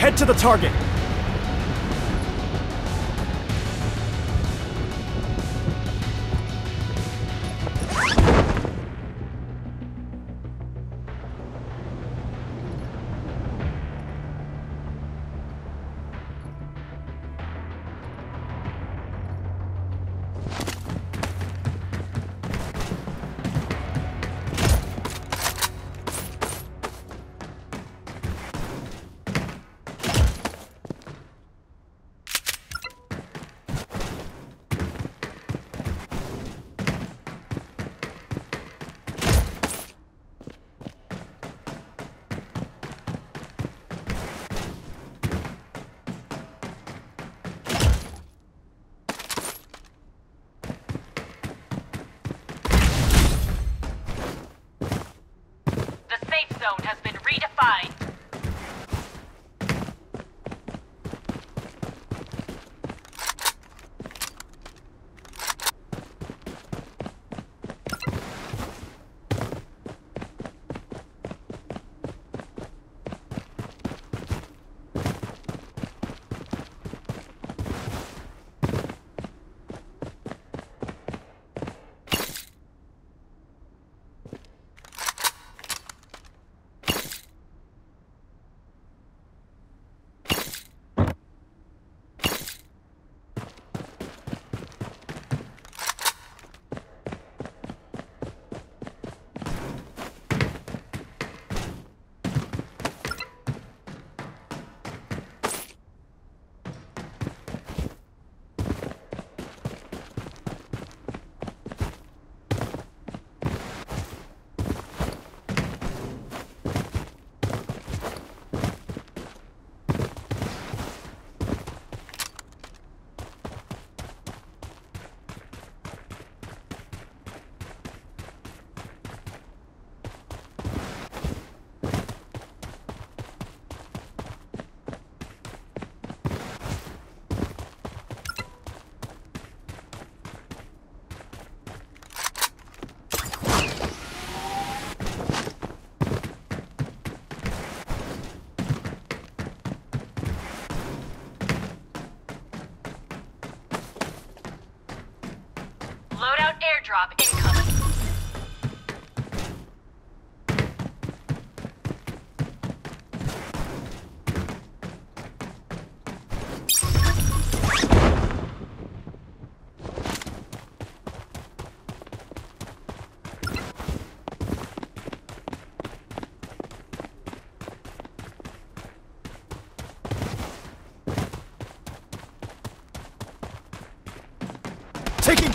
Head to the target.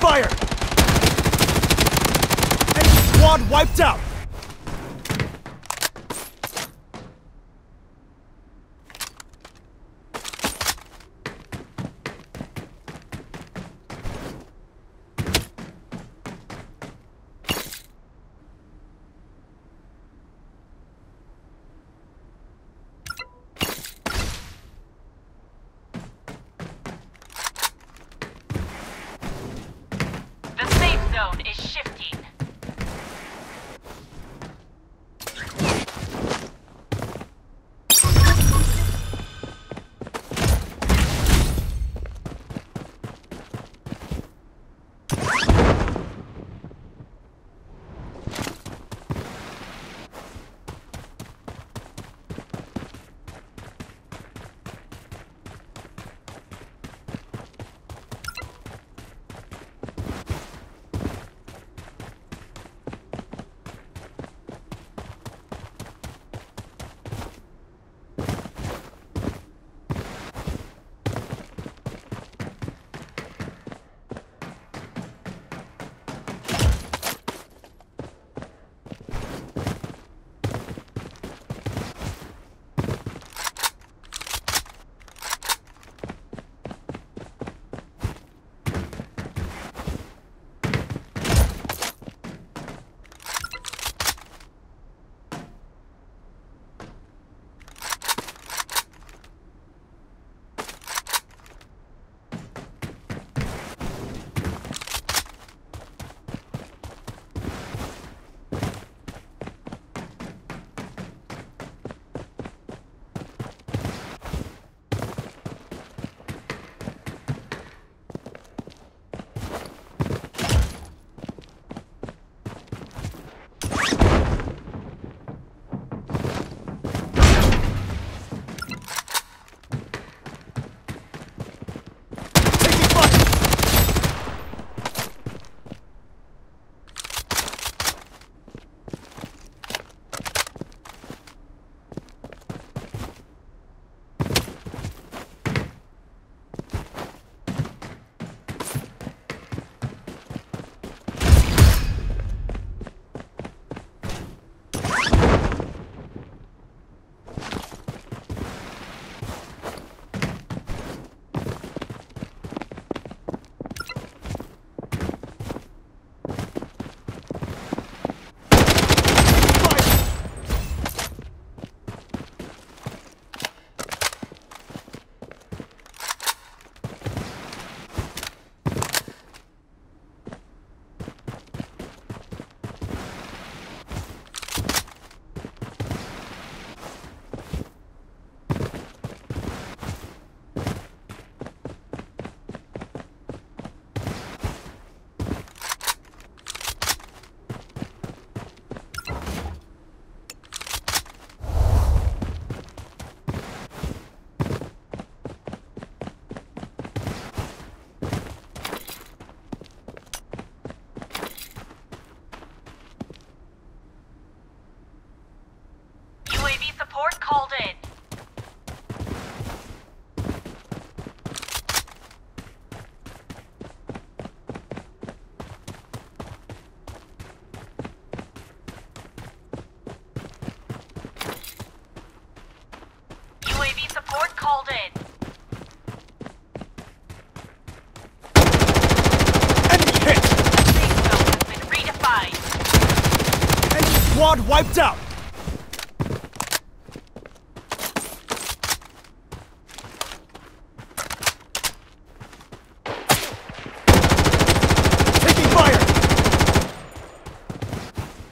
Fire! Enemy squad wiped out! called in. Enemy hit! Has been redefined. Enemy squad wiped out!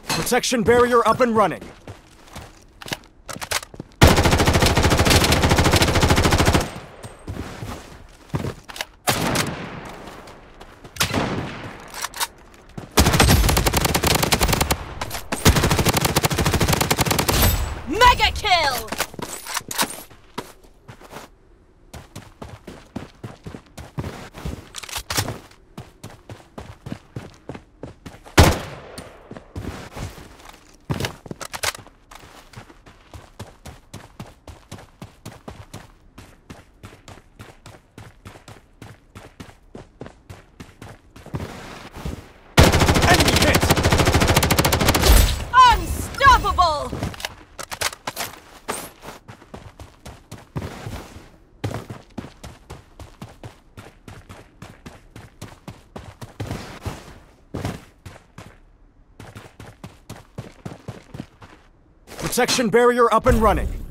Protection barrier up and running. Protection barrier up and running.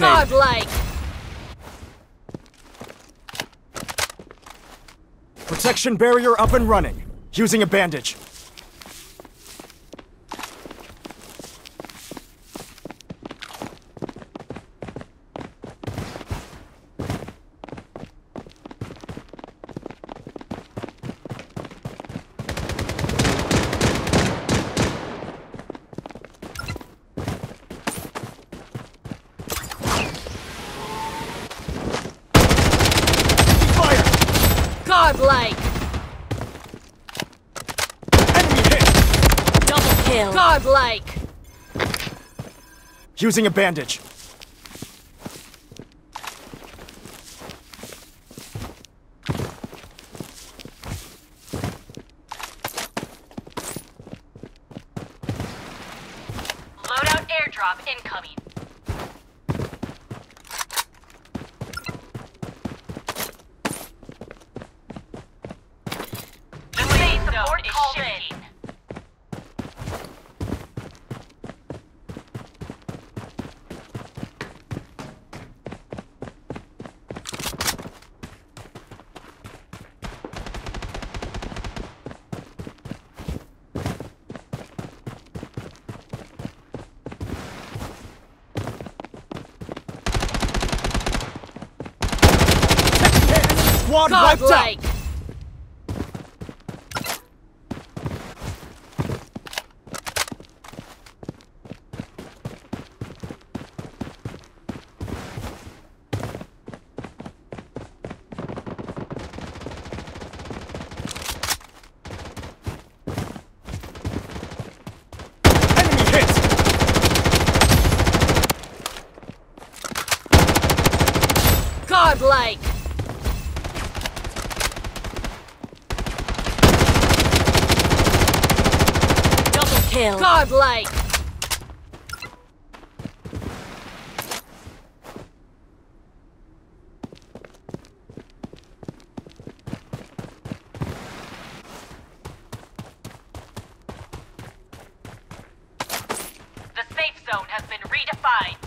Target eliminated. Godlike! Protection barrier up and running. Using a bandage. Fire! Godlike! Enemy kill! Godlike! Using a bandage. Squad wiped out! Godlike! Enemy hit! Godlike! Double Godlike! The safe zone has been redefined.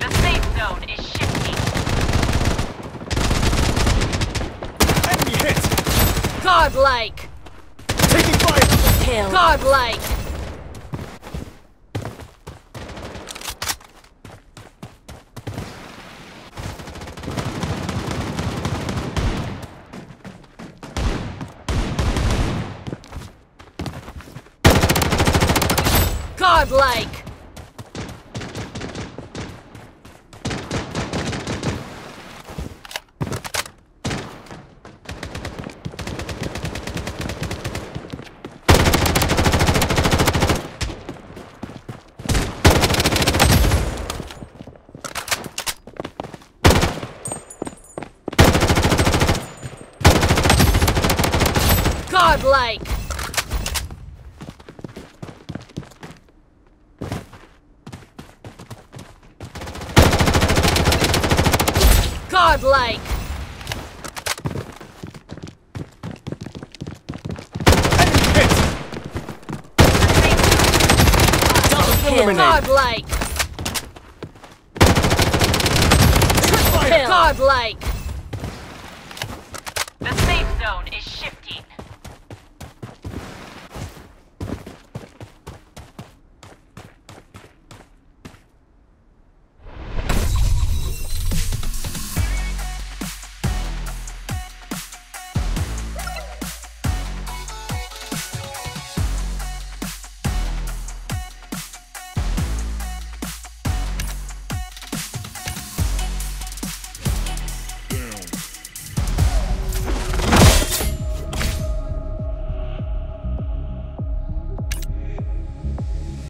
The safe zone is shifting. Enemy hit! Godlike! Taking fire! Kill. Godlike! Godlike! Godlike! Godlike! Enemy hit! Kill. Eliminate! Godlike! Godlike!